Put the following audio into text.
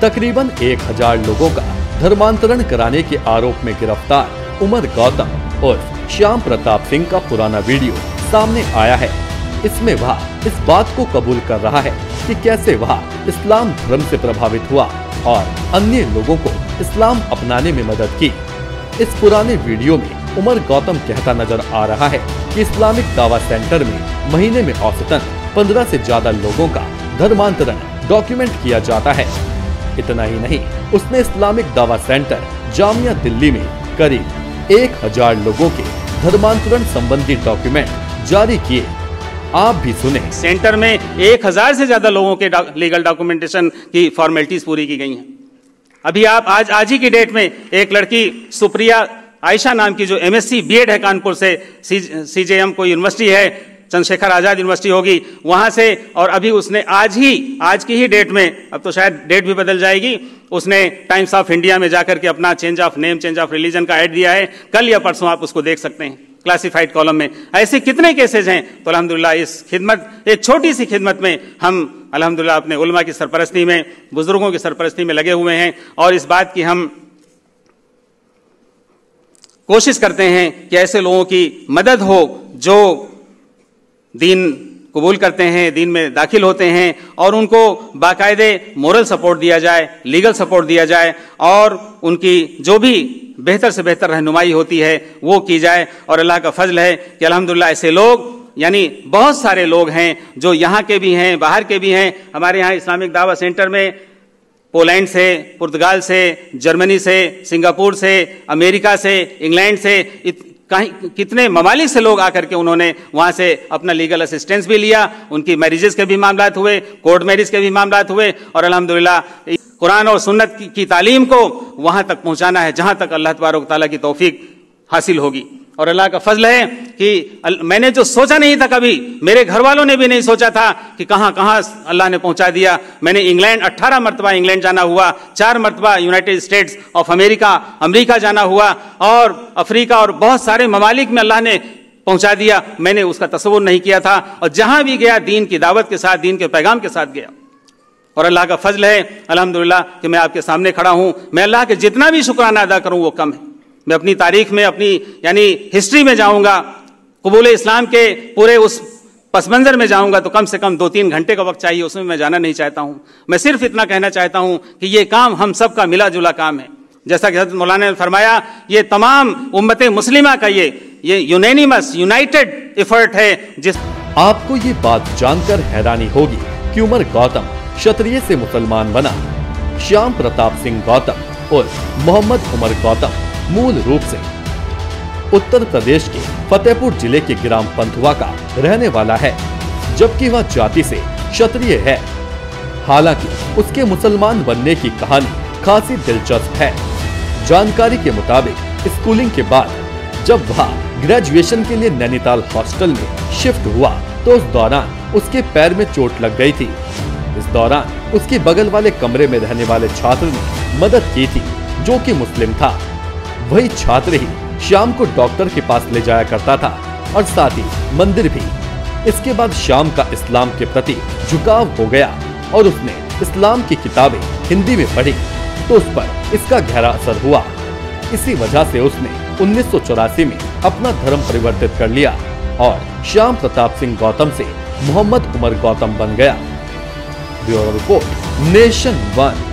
तकरीबन एक हज़ार लोगों का धर्मांतरण कराने के आरोप में गिरफ़्तार उमर गौतम और श्याम प्रताप सिंह का पुराना वीडियो सामने आया है। इसमें वह इस बात को कबूल कर रहा है कि कैसे वह इस्लाम धर्म से प्रभावित हुआ और अन्य लोगों को इस्लाम अपनाने में मदद की। इस पुराने वीडियो में उमर गौतम कहता नज़र आ रहा है कि इस्लामिक दावा सेंटर में महीने में औसतन 15 से ज़्यादा लोगों का धर्मांतरण डॉक्यूमेंट किया जाता है। इतना ही नहीं, उसने इस्लामिक दावा सेंटर जामिया दिल्ली में करीब एक हज़ार लोगों के धर्मांतरण संबंधी डॉक्यूमेंट जारी किए। आप भी सुने। सेंटर में एक हज़ार से ज़्यादा लोगों के लीगल डॉक्यूमेंटेशन की फॉर्मेलिटीज पूरी की गई हैं। अभी आप आज आज ही की डेट में एक लड़की सुप्रिया आयशा नाम की जो एमएससी बीएड है कानपुर से सीजेएम को यूनिवर्सिटी है, चंद्रशेखर आज़ाद यूनिवर्सिटी होगी, वहाँ से, और अभी उसने आज ही, आज की ही डेट में, अब तो शायद डेट भी बदल जाएगी, उसने टाइम्स ऑफ़ इंडिया में जाकर के अपना change of name change of religion का ऐड दिया है। कल या परसों आप उसको देख सकते हैं क्लासिफाइड कॉलम में। ऐसे कितने केसेज हैं तो अलहमदिल्ला इस खिदमत, एक छोटी सी खिदमत में हम, अलहमदिल्ला अपने उलमा की सरपरस्ती में, बुज़ुर्गों की सरपरस्ती में लगे हुए हैं, और इस बात की हम कोशिश करते हैं कि ऐसे लोगों की मदद हो जो दीन कबूल करते हैं, दीन में दाखिल होते हैं और उनको बाकायदे मोरल सपोर्ट दिया जाए लीगल सपोर्ट दिया जाए और उनकी जो भी बेहतर से बेहतर रहनुमाई होती है, वो की जाए। और अल्लाह का फजल है कि अल्हम्दुलिल्लाह ऐसे लोग, यानी बहुत सारे लोग हैं जो यहाँ के भी हैं, बाहर के भी हैं। हमारे यहाँ इस्लामिक दावा सेंटर में पोलैंड से पुर्तगाल से जर्मनी से सिंगापुर से अमेरिका से इंग्लैंड से कहीं कितने ममालिक से लोग आकर के उन्होंने वहाँ से अपना लीगल असिस्टेंस भी लिया उनकी मैरिजेस के भी मामला हुए कोर्ट मैरिज के भी मामला हुए और अल्हम्दुलिल्लाह कुरान और सुन्नत की, की तालीम को वहाँ तक पहुँचाना है जहाँ तक अल्लाह तबारक ताला की तोफ़ी हासिल होगी। और अल्लाह का फजल है कि मैंने जो सोचा नहीं था कभी, मेरे घर वालों ने भी नहीं सोचा था कि कहाँ कहाँ अल्लाह ने पहुँचा दिया। मैंने इंग्लैंड 18 मरतबा इंग्लैंड जाना हुआ, चार मरतबा United States of America America जाना हुआ और अफ्रीका और बहुत सारे ममालिक में अल्लाह ने पहुँचा दिया। मैंने उसका तस्वुर नहीं किया था और जहाँ भी गया, दीन की दावत के साथ, दीन के पैगाम के साथ गया। और अल्लाह का फजल है, अल्हम्दुलिल्लाह, कि मैं आपके सामने खड़ा हूँ। मैं अल्लाह के जितना भी शुक्राना अदा करूँ, वो कम है। मैं अपनी तारीख में, अपनी, यानी हिस्ट्री में जाऊँगा, कबूल इस्लाम के पूरे उस पस मंजर में जाऊँगा तो कम से कम दो तीन घंटे का वक्त चाहिए, उसमें मैं जाना नहीं चाहता हूँ। मैं सिर्फ़ इतना कहना चाहता हूँ कि ये काम हम सबका मिला जुला काम है। जैसा कि हज़रत मौलाना ने फरमाया, ये तमाम उम्मत मुस्लिमा का ये ये यूनेनिमस यूनाइटेड इफर्ट है, जिस आपको ये बात जानकर हैरानी होगी कि उमर गौतम क्षत्रिय से मुसलमान बना, श्याम प्रताप सिंह गौतम और मोहम्मद उमर गौतम मूल रूप से। उत्तर प्रदेश के फतेहपुर ज़िले के ग्राम पंथुआ का रहने वाला है, जबकि वह जाति से क्षत्रिय है। हालाँकि उसके मुसलमान बनने की कहानी खासी दिलचस्प है। जानकारी के मुताबिक स्कूलिंग के बाद जब वह ग्रेजुएशन के लिए नैनीताल हॉस्टल में शिफ्ट हुआ तो उस दौरान उसके पैर में चोट लग गई थी। इस दौरान उसके बगल वाले कमरे में रहने वाले छात्र ने मदद की थी, जो कि मुस्लिम था। वही छात्र ही शाम को डॉक्टर के पास ले जाया करता था और साथ ही मंदिर भी। इसके बाद शाम का इस्लाम के प्रति झुकाव हो गया और उसने इस्लाम की किताबें हिंदी में पढ़ी तो उस पर इसका गहरा असर हुआ। इसी वजह से उसने उन्नीस सौ चौरासी में अपना धर्म परिवर्तित कर लिया और श्याम प्रताप सिंह गौतम से मोहम्मद उमर गौतम बन गया। Bureau report, nation one.